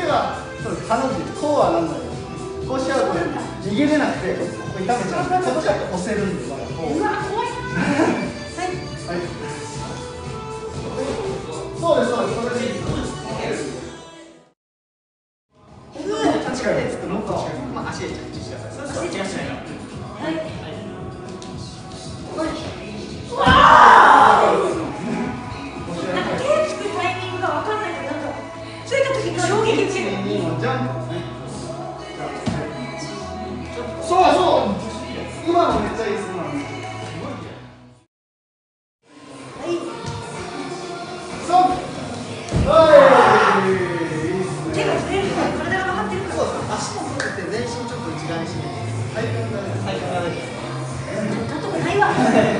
手は、そうです、彼女、こうはなんない。こうしちゃうと逃げれなくてここ痛めちゃうこっちだと押せるんでまだこううわ怖いはいはいそうですそうですそれでいい確かにつくのとまあ足で着地してくださいそうそうはいジャンプそうそう。今のめっちゃいいです今のはい。そう。はい。い。い。っすね手が触れるから体が曲がってるからそうです足も含めて全身ちょっと内側にない。わ